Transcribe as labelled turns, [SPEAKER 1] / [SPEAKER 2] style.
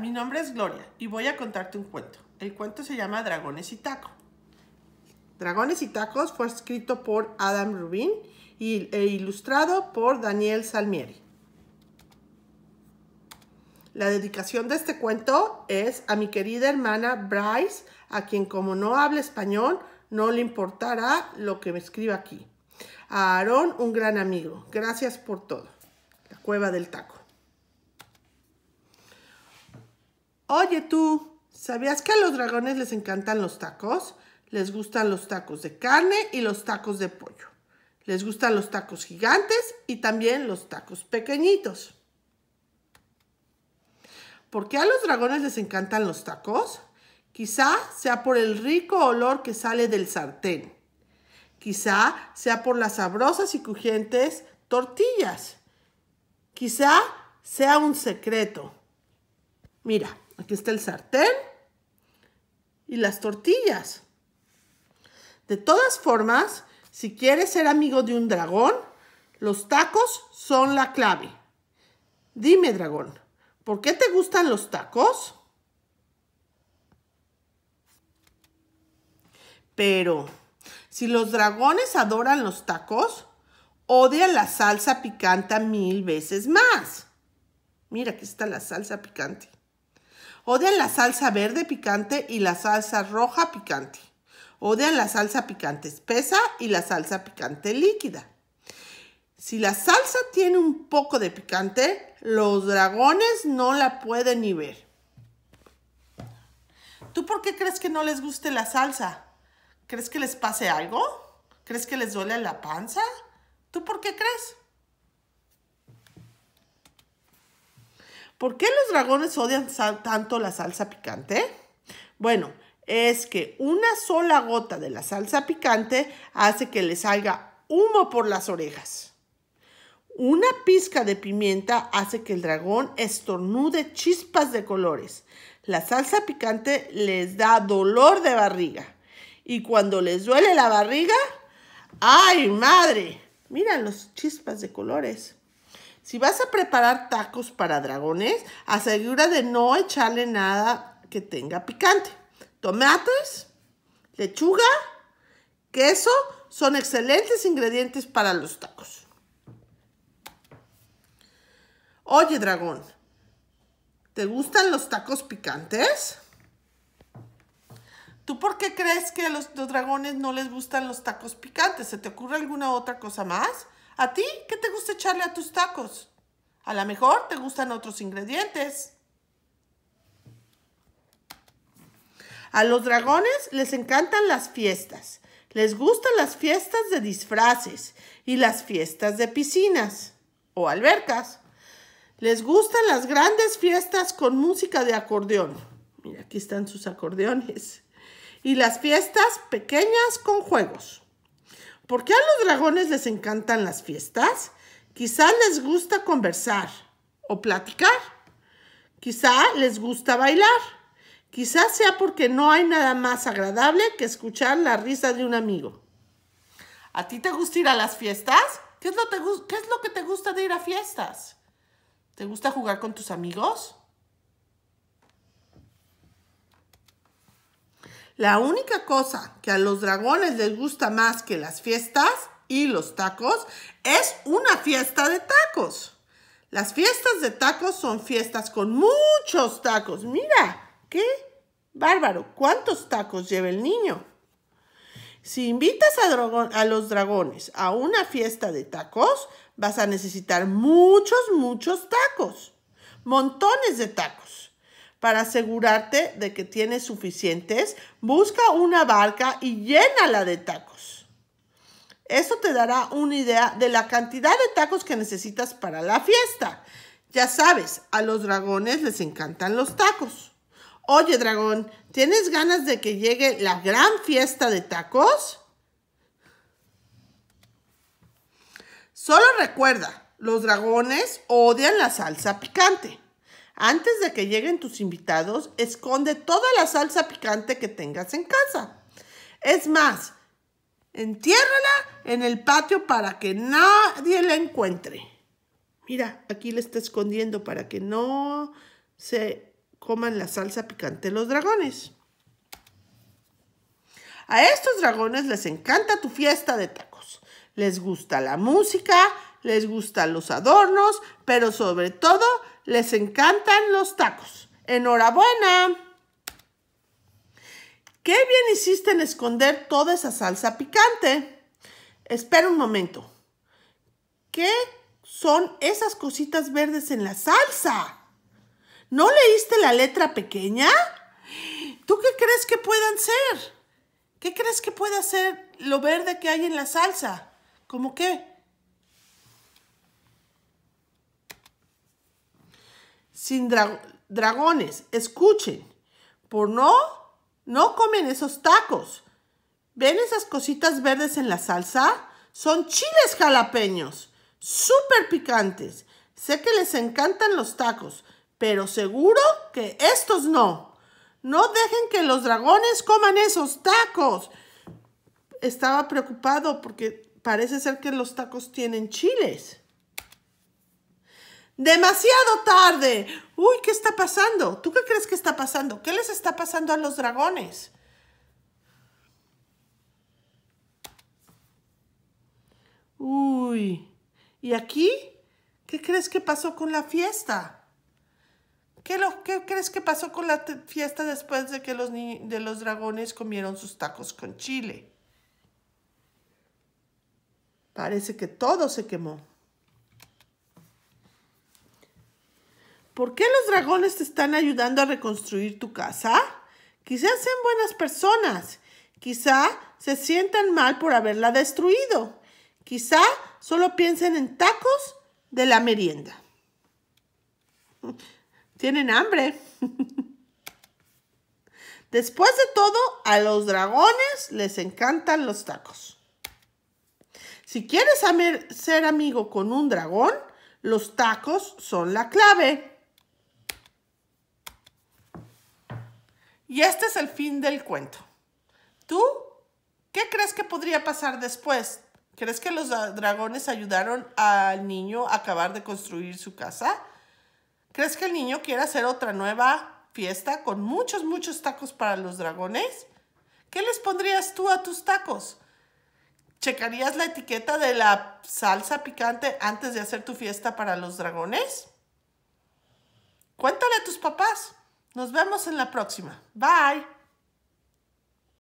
[SPEAKER 1] Mi nombre es Gloria y voy a contarte un cuento. El cuento se llama Dragones y Tacos. Dragones y Tacos fue escrito por Adam Rubin e ilustrado por Daniel Salmieri. La dedicación de este cuento es a mi querida hermana Bryce, a quien como no habla español, no le importará lo que me escriba aquí. A Aarón, un gran amigo. Gracias por todo. La cueva del taco. Oye tú, ¿sabías que a los dragones les encantan los tacos? Les gustan los tacos de carne y los tacos de pollo. Les gustan los tacos gigantes y también los tacos pequeñitos. ¿Por qué a los dragones les encantan los tacos? Quizá sea por el rico olor que sale del sartén. Quizá sea por las sabrosas y crujientes tortillas. Quizá sea un secreto. Mira, aquí está el sartén y las tortillas. De todas formas, si quieres ser amigo de un dragón, los tacos son la clave. Dime, dragón, ¿por qué te gustan los tacos? Pero, si los dragones adoran los tacos, odian la salsa picante mil veces más. Mira, aquí está la salsa picante. Odian la salsa verde picante y la salsa roja picante. Odian la salsa picante espesa y la salsa picante líquida. Si la salsa tiene un poco de picante, los dragones no la pueden ni ver. ¿Tú por qué crees que no les guste la salsa? ¿Crees que les pase algo? ¿Crees que les duele la panza? ¿Tú por qué crees? ¿Por qué los dragones odian tanto la salsa picante? Bueno, es que una sola gota de la salsa picante hace que les salga humo por las orejas. Una pizca de pimienta hace que el dragón estornude chispas de colores. La salsa picante les da dolor de barriga. Y cuando les duele la barriga, ¡ay, madre! Mira los chispas de colores. Si vas a preparar tacos para dragones, asegura de no echarle nada que tenga picante. Tomates, lechuga, queso son excelentes ingredientes para los tacos. Oye, dragón, ¿te gustan los tacos picantes? ¿Tú por qué crees que a los, dragones no les gustan los tacos picantes? ¿Se te ocurre alguna otra cosa más? ¿A ti qué te gusta echarle a tus tacos? A lo mejor te gustan otros ingredientes. A los dragones les encantan las fiestas. Les gustan las fiestas de disfraces y las fiestas de piscinas o albercas. Les gustan las grandes fiestas con música de acordeón. Mira, aquí están sus acordeones y las fiestas pequeñas con juegos. ¿Por qué a los dragones les encantan las fiestas? Quizá les gusta conversar o platicar. Quizá les gusta bailar. Quizá sea porque no hay nada más agradable que escuchar la risa de un amigo. ¿A ti te gusta ir a las fiestas? ¿Qué es, lo ¿Qué es lo que te gusta de ir a fiestas? ¿Te gusta jugar con tus amigos? La única cosa que a los dragones les gusta más que las fiestas y los tacos es una fiesta de tacos. Las fiestas de tacos son fiestas con muchos tacos. Mira, qué bárbaro, cuántos tacos lleva el niño. Si invitas a, los dragones a una fiesta de tacos, vas a necesitar muchos, muchos tacos. Montones de tacos. Para asegurarte de que tienes suficientes, busca una barca y llénala de tacos. Eso te dará una idea de la cantidad de tacos que necesitas para la fiesta. Ya sabes, a los dragones les encantan los tacos. Oye, dragón, ¿tienes ganas de que llegue la gran fiesta de tacos? Solo recuerda, los dragones odian la salsa picante. Antes de que lleguen tus invitados, esconde toda la salsa picante que tengas en casa. Es más, entiérrala en el patio para que nadie la encuentre. Mira, aquí la está escondiendo para que no se coman la salsa picante los dragones. A estos dragones les encanta tu fiesta de tacos. Les gusta la música, les gustan los adornos, pero sobre todo les encantan los tacos. ¡Enhorabuena! Qué bien hiciste en esconder toda esa salsa picante. Espera un momento. ¿Qué son esas cositas verdes en la salsa? ¿No leíste la letra pequeña? ¿Tú qué crees que puedan ser? ¿Qué crees que pueda ser lo verde que hay en la salsa? ¿Cómo qué? Sin dragones, escuchen. Por no no comen esos tacos. ¿Ven esas cositas verdes en la salsa? Son chiles jalapeños, súper picantes. Sé que les encantan los tacos, pero seguro que estos no. No dejen que los dragones coman esos tacos. Estaba preocupado porque parece ser que los tacos tienen chiles. Demasiado tarde. Uy, ¿qué está pasando? ¿Tú qué crees que está pasando? ¿Qué les está pasando a los dragones? Uy, ¿y aquí? ¿Qué crees que pasó con la fiesta? ¿Qué, lo, qué crees que pasó con la fiesta después de que los, de los dragones comieron sus tacos con chile? Parece que todo se quemó. ¿Por qué los dragones te están ayudando a reconstruir tu casa? Quizás sean buenas personas. Quizá se sientan mal por haberla destruido. Quizá solo piensen en tacos de la merienda. Tienen hambre. Después de todo, a los dragones les encantan los tacos. Si quieres ser amigo con un dragón, los tacos son la clave. Y este es el fin del cuento. ¿Tú qué crees que podría pasar después? ¿Crees que los dragones ayudaron al niño a acabar de construir su casa? ¿Crees que el niño quiere hacer otra nueva fiesta con muchos, muchos tacos para los dragones? ¿Qué les pondrías tú a tus tacos? ¿Checarías la etiqueta de la salsa picante antes de hacer tu fiesta para los dragones? Cuéntale a tus papás. Nos vemos en la próxima. Bye.